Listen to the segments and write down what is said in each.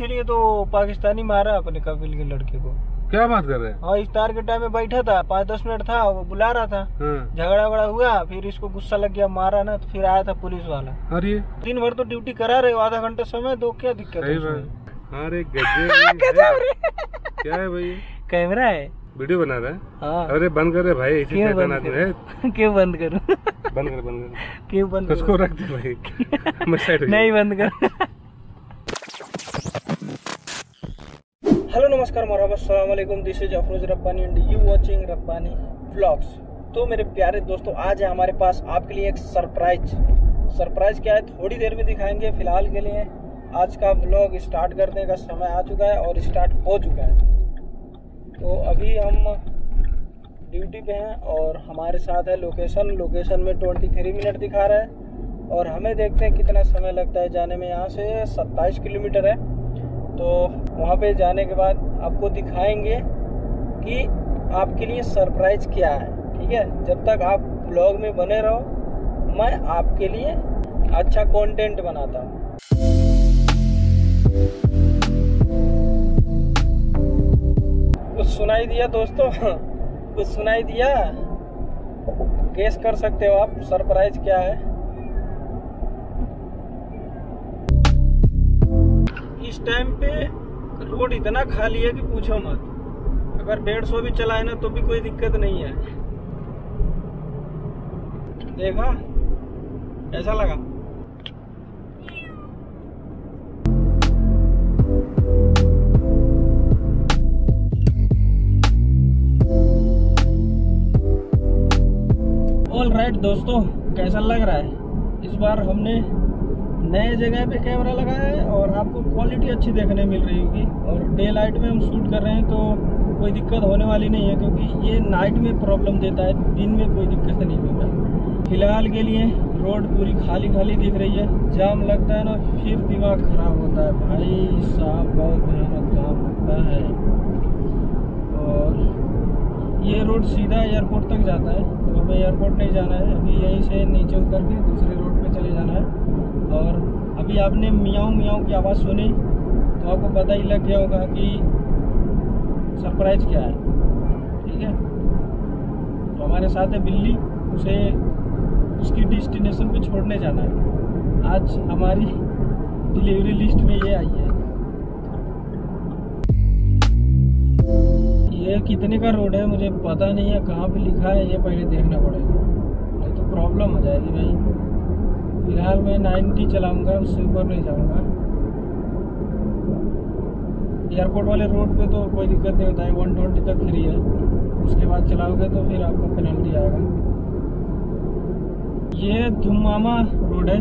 इसीलिए तो पाकिस्तानी मारा अपने कपिल के लड़के को। क्या बात कर रहे हैं? हाँ इफ्तार के टाइम में बैठा था पाँच दस मिनट था वो बुला रहा था। हाँ। झगड़ा वगड़ा हुआ फिर इसको गुस्सा लग गया मारा ना तो फिर आया था पुलिस वाला। अरे दिन भर तो ड्यूटी करा रहे हो आधा घंटा समय दो क्या दिक्कत है अरे क्या है भाई कैमरा है। वीडियो बना रहा है? हाँ। अरे बंद कर रे भाई ऐसी क्यों बंद आदमी है? क्यों बंद करूँ? बंद कर बंद कर। क्यों बंद उसको रख दे भाई। नहीं बंद कर। हेलो नमस्कार, मरहबा this is Afroz Rabbani and you watching Rabbani vlogs तो मेरे प्यारे दोस्तों, आज है हमारे पास आपके लिए एक सरप्राइज़ सरप्राइज़ क्या है? थोड़ी देर में दिखाएँगे, फ़िलहाल के लिए। आज का व्लॉग स्टार्ट करने का समय आ चुका है और स्टार्ट हो चुका है। तो अभी हम ड्यूटी पे हैं और हमारे साथ है लोकेशन लोकेशन में 23 मिनट दिखा रहा है और हमें देखते हैं कितना समय लगता है जाने में। यहाँ से 27 किलोमीटर है। तो वहाँ पे जाने के बाद आपको दिखाएँगे कि आपके लिए सरप्राइज़ क्या है, ठीक है? जब तक आप ब्लॉग में बने रहो, मैं आपके लिए अच्छा कंटेंट बनाता हूँ। कुछ सुनाई दिया दोस्तों? कुछ सुनाई दिया? गेस कर सकते हो आप, सरप्राइज़ क्या है? इस टाइम पे रोड इतना खाली है कि पूछो मत। अगर डेढ़ सौ भी चलाए ना तो भी कोई दिक्कत नहीं है। देखा? कैसा लगा? ऑल राइट दोस्तों, कैसा लग रहा है? इस बार हमने नए जगह पे कैमरा लगाया है और आपको क्वालिटी अच्छी देखने मिल रही होगी। और डे लाइट में हम शूट कर रहे हैं तो कोई दिक्कत होने वाली नहीं है क्योंकि ये नाइट में प्रॉब्लम देता है, दिन में कोई दिक्कत नहीं होता फ़िलहाल के लिए रोड पूरी खाली खाली दिख रही है। जाम लगता है ना फिर दिमाग खराब होता है। भाई साहब, बहुत भयानक जाम लगता है। और ये रोड सीधा एयरपोर्ट तक जाता है। तो हमें एयरपोर्ट नहीं जाना है। अभी यहीं से नीचे उतर के दूसरे रोड पे चले जाना है। और अभी आपने मियाऊं मियाऊं की आवाज़ सुनी तो आपको पता ही लग गया होगा कि सरप्राइज़ क्या है। ठीक है? तो हमारे साथ है बिल्ली, उसे उसकी डेस्टिनेशन पे छोड़ने जाना है। आज हमारी डिलीवरी लिस्ट में ये आई है। ये कितने का रोड है मुझे पता नहीं है, कहाँ पे लिखा है, ये पहले देखना पड़ेगा। नहीं तो प्रॉब्लम हो जाएगी भाई। फ़िलहाल मैं 90 चलाऊँगा उससे ऊपर नहीं जाऊँगा। एयरपोर्ट वाले रोड पे तो कोई दिक्कत नहीं होता है 120 तक फ्री है। उसके बाद चलाओगे तो फिर आपको पेनल्टी आएगा। ये धुमामा रोड है,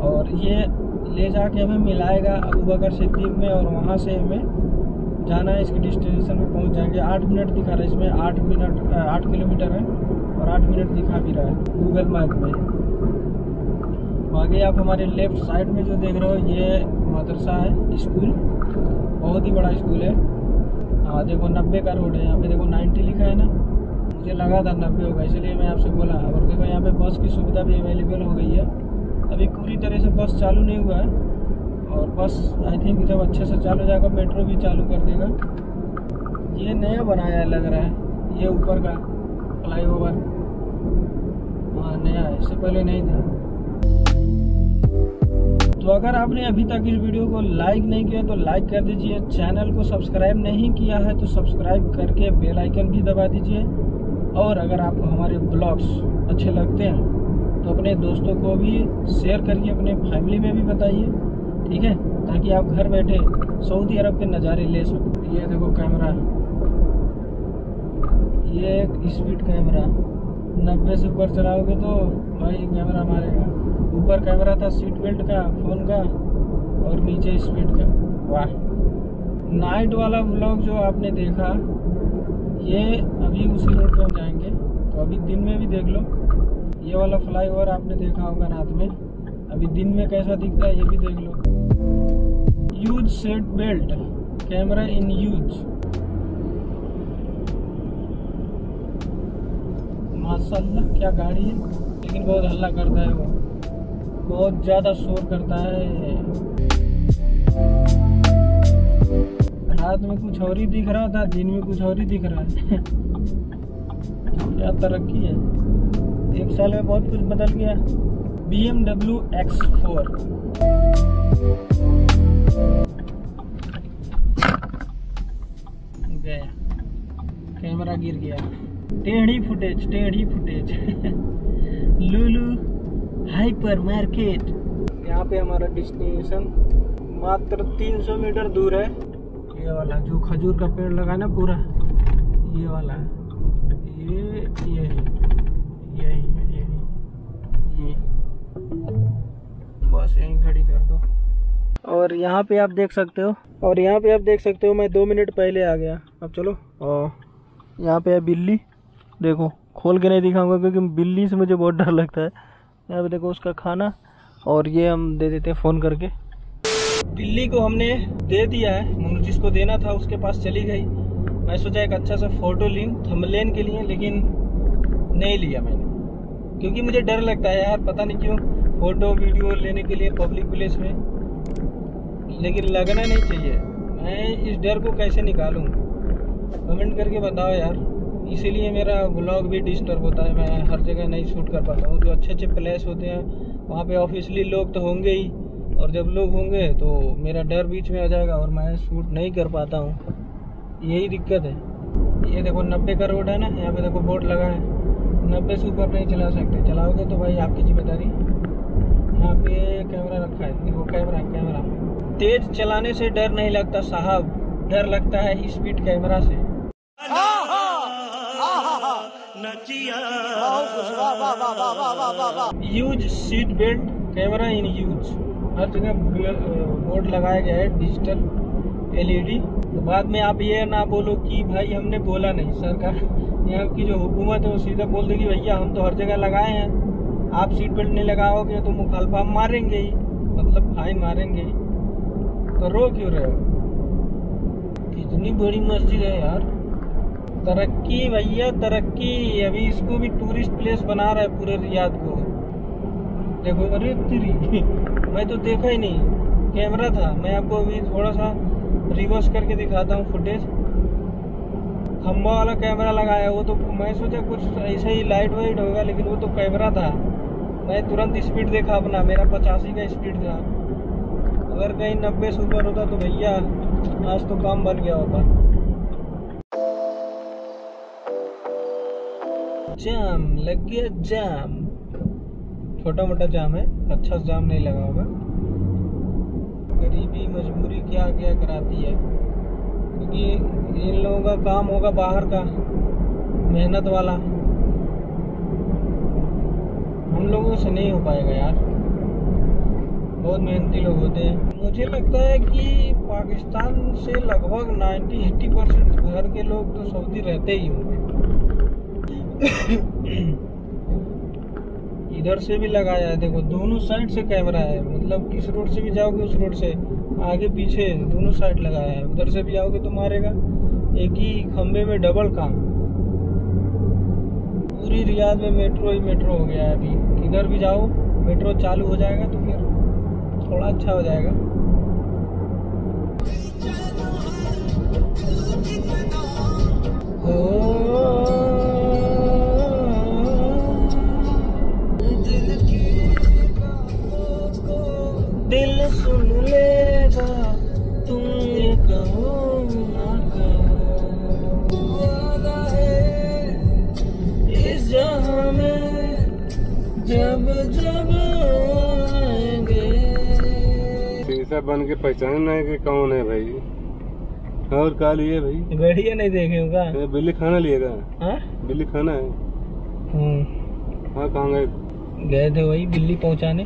और ये ले जाके हमें मिलाएगा अबू बकर सिद्दीक में, और वहाँ से हमें जाना है, इसके डिस्टिनेशन में पहुँच जाएँगे। आठ मिनट दिखा रहा है इसमें, आठ मिनट, आठ किलोमीटर है, और आठ मिनट दिखा भी रहा है गूगल मैप में। आगे आप हमारे लेफ़्ट साइड में जो देख रहे हो, ये मदरसा है स्कूल बहुत ही बड़ा स्कूल है। हाँ देखो नब्बे का रोड है, यहाँ पे देखो नाइन्टी लिखा है ना। मुझे लगा था नब्बे होगा, इसलिए मैं आपसे बोला, और देखो यहाँ पे बस की सुविधा भी अवेलेबल हो गई है। अभी पूरी तरह से बस चालू नहीं हुआ है, और बस आई थिंक जब अच्छे से चालू जाएगा मेट्रो भी चालू कर देगा। ये नया बनाया लग रहा है, ये ऊपर का फ्लाई ओवर हाँ नया है, इससे पहले नहीं था। तो अगर आपने अभी तक इस वीडियो को लाइक नहीं किया तो लाइक कर दीजिए। चैनल को सब्सक्राइब नहीं किया है तो सब्सक्राइब करके बेल आइकन भी दबा दीजिए। और अगर आपको हमारे ब्लॉग्स अच्छे लगते हैं तो अपने दोस्तों को भी शेयर करिए, अपने फैमिली में भी बताइए, ठीक है? ताकि आप घर बैठे सऊदी अरब के नज़ारे ले सको। ये देखो कैमरा ये एक स्पीड कैमरा नब्बे से ऊपर चलाओगे तो भाई कैमरा मारेगा। ऊपर कैमरा था सीट बेल्ट का फ़ोन का और नीचे स्पीड का। वाह। नाइट वाला ब्लॉग जो आपने देखा, ये अभी उसी रोड पे हम जाएँगे। तो अभी दिन में भी देख लो। ये वाला फ्लाई ओवर आपने देखा होगा रात में। अभी दिन में कैसा दिखता है, ये भी देख लो। Use seat belt camera in use माशाल्लाह, क्या गाड़ी है। लेकिन बहुत हल्ला करता है वो। बहुत ज़्यादा शोर करता है। रात में कुछ और ही दिख रहा था, दिन में कुछ और ही दिख रहा है। क्या तरक्की है। एक साल में बहुत कुछ बदल गया। B M W X four गया। कैमरा गिर गया। टेढ़ी फुटेज टेढ़ी फुटेज लुलू। हाइपर मार्केट यहाँ पे हमारा डेस्टिनेशन मात्र 300 मीटर दूर है। ये वाला जो खजूर का पेड़ लगा है ना पूरा ये वाला है। ये यही यही यही ये बस यहीं खड़ी कर दो। और यहाँ पे आप देख सकते हो और यहाँ पे आप देख सकते हो मैं दो मिनट पहले आ गया। अब चलो। और यहाँ पे है बिल्ली। देखो खोल के नहीं दिखाऊँगा क्योंकि बिल्ली से मुझे बहुत डर लगता है। पे देखो उसका खाना, और ये हम दे देते हैं फ़ोन करके। बिल्ली को हमने दे दिया है जिसको देना था उसके पास चली गई। मैं सोचा एक अच्छा सा फ़ोटो ली थमलेन के लिए, लेकिन नहीं लिया मैंने। क्योंकि मुझे डर लगता है यार, पता नहीं क्यों फ़ोटो वीडियो लेने के लिए पब्लिक प्लेस में। लेकिन लगना नहीं चाहिए। मैं इस डर को कैसे निकालूँ? कमेंट करके बताओ यार। इसीलिए मेरा ब्लॉग भी डिस्टर्ब होता है, मैं हर जगह नहीं शूट कर पाता हूँ। जो अच्छे अच्छे प्लेस होते हैं, वहाँ पे ऑफिसली लोग तो होंगे ही। और जब लोग होंगे तो मेरा डर बीच में आ जाएगा और मैं शूट नहीं कर पाता हूँ। यही दिक्कत है। ये देखो नब्बे का रोड है ना, यहाँ पे देखो बोर्ड लगा है। नब्बे से ऊपर नहीं चला सकते। चलाओगे तो भाई आपकी ज़िम्मेदारी। यहाँ पे कैमरा रखा है। देखो कैमरा कैमरा तेज चलाने से डर नहीं लगता, साहब। डर लगता है स्पीड कैमरा से। Use seat belt camera in use हर जगह बोर्ड लगाया गया है डिजिटल एलईडी तो बाद में आप ये ना बोलो कि भाई हमने बोला नहीं सरकार यहाँ की जो हुकूमत है वो सीधा बोल देगी भैया हम तो हर जगह लगाए हैं। आप सीट बेल्ट नहीं लगाओगे तो मुखालफा हम मारेंगे ही। मतलब फाइन मारेंगे ही। तो रो क्यों रहे हो? कितनी बड़ी मस्जिद है यार। तरक्की भैया, तरक्की। अभी इसको भी टूरिस्ट प्लेस बना रहा है पूरे रियाद को। देखो, अरे तेरी। मैं तो देखा ही नहीं। कैमरा था। मैं आपको अभी थोड़ा सा रिवर्स करके दिखाता हूँ फुटेज खम्बा वाला कैमरा लगाया, वो तो मैं सोचा कुछ ऐसे ही लाइट वाइट होगा, लेकिन वो तो कैमरा था। मैं तुरंत स्पीड देखा अपना, मेरा पचासी का स्पीड था। अगर कहीं नब्बे से ऊपर होता तो भैया, आज तो काम बन गया होता। जाम, लग गया जाम। छोटा मोटा जाम है अच्छा जाम नहीं लगा होगा। गरीबी मजबूरी क्या क्या कराती है, क्योंकि इन लोगों का काम होगा बाहर का, मेहनत वाला। हम लोगों से नहीं हो पाएगा यार। बहुत मेहनती लोग होते हैं। मुझे लगता है कि पाकिस्तान से लगभग 90-80 परसेंट घर के लोग तो सऊदी रहते ही होंगे। इधर से भी लगाया है। देखो, दोनों साइड से कैमरा है। मतलब इस रोड से भी जाओगे, उस रोड से। आगे, पीछे, दोनों साइड लगाया है। उधर से भी आओगे तो मारेगा। एक ही खंबे में डबल काम। पूरी रियाद में मेट्रो ही मेट्रो हो गया है अभी। किधर भी जाओ मेट्रो चालू हो जाएगा तो फिर थोड़ा अच्छा हो जाएगा। दिल शीशा बन के पहचान है कि कौन है भाई? और का लिए भाई? बढ़िया नहीं देखे होगा? बिल्ली खाना लिएगा। हाँ? बिल्ली खाना है। हम्म, हाँ कहाँ गए? गए थे वही बिल्ली पहुँचाने।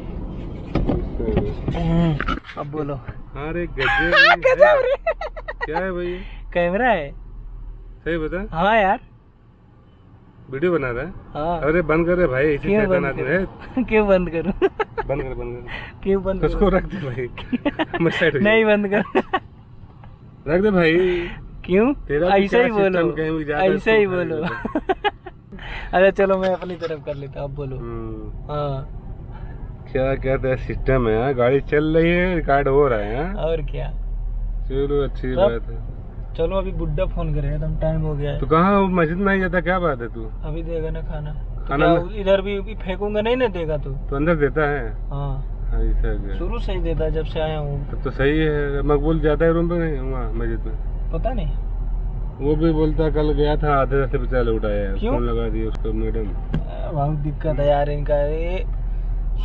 अब बोलो। अरे गजब क्या है भाई? कैमरा है। सही बता। हाँ यार। वीडियो बना रहा है? हाँ। अरे बंद कर रे भाई ऐसी क्यों शैतान बंद आदमी है? क्यों बंद करूँ? बंद कर बंद कर। क्यों बंद उसको रख दे भाई। मैं साइड हो नहीं बंद कर। रख दे भाई। क्यों? ऐसे ही बोलो। ऐसे ही बोलो। अच्छा चलो मैं अपनी तरफ़ कर लेता हूँ अब बोलो। हम्म, हाँ। क्या कहते हैं सिस्टम है हाँ? गाड़ी चल रही है रिकॉर्ड हो रहा है हाँ? और क्या? चलो अच्छी बात है। चलो अभी बुड्ढा फ़ोन करेगा एकदम टाइम हो गया है। तो कहाँ मस्जिद में ही जाता क्या बात है तू? अभी देगा ना खाना। तो खाना में- इधर भी, भी फेंकूँगा? नहीं ना देगा तू? तो अंदर देता है? हाँ। हाँ, शुरू से ही देता है जब से आया हूँ। तब तो सही है। मकबूल जाता है रूम पे नहीं? वहाँ मस्जिद में। पता नहीं। वो भी बोलता कल गया था आधे रास्ते पे उठाया क्यों? फ़ोन लगा दिया उसको मैडम। बहुत दिक्कत है यार इनका। ये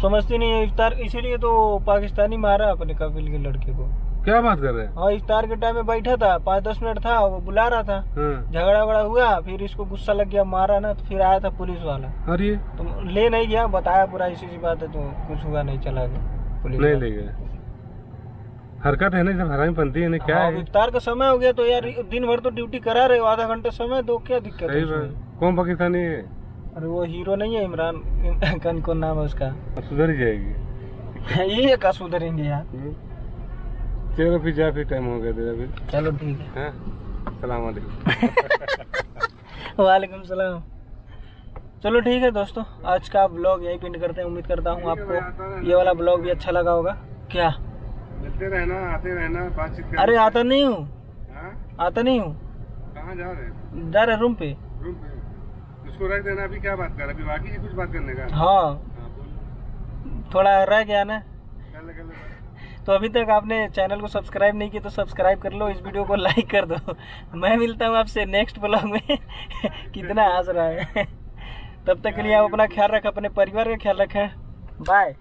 समझते नहीं है इफ्तार इसीलिए तो पाकिस्तानी मारा अपने कपिल के लड़के को। क्या बात कर रहे हैं? हाँ इफ्तार के टाइम में बैठा था पाँच दस मिनट था वो बुला रहा था। हाँ। झगड़ा वगड़ा हुआ फिर इसको गुस्सा लग गया मारा ना तो फिर आया था पुलिस वाला। अरे तो ले नहीं गया बताया पूरा इसी सी बात है तो कुछ हुआ नहीं चला गया पुलिस नहीं ले गए हरकत है ना जब हरामी बनती है ना क्या हाँ, है? इफ्तार का समय हो गया तो यार दिन भर तो ड्यूटी करा रहे हो आधा घंटा समय दो क्या दिक्कत है कौन पाकिस्तानी है? अरे वो हीरो नहीं है इमरान कन कौन नाम है उसका? सुधर ही जाएगी। ये का सुधरेंगे यार? हम्म। चलो फिर जा फिर टाइम हो गया तेरा फिर। चलो ठीक है। हाँ? सलाम वालेकुम वालेकुम सलाम। चलो ठीक है दोस्तों आज का ब्लॉग यही पिंड करते हैं। उम्मीद करता हूँ आपको ये वाला ब्लॉग भी अच्छा लगा होगा। क्या? मिलते रहना आते रहना बातचीत अरे आता नहीं हूँ। हाँ? आता नहीं हूँ। कहाँ जा रहे हैं? जा रहे रूम पे। रूम पे। उसको रख देना अभी क्या बात कर अभी बाकी कुछ बात करने का? हाँ। हाँ थोड़ा रह गया ना। तो अभी तक आपने चैनल को सब्सक्राइब नहीं किया तो सब्सक्राइब कर लो, इस वीडियो को लाइक कर दो। मैं मिलता हूँ आपसे नेक्स्ट ब्लॉग में। कितना हंस रहा है। तब तक के लिए आप अपना ख्याल रखें, अपने परिवार का ख्याल रखें। बाय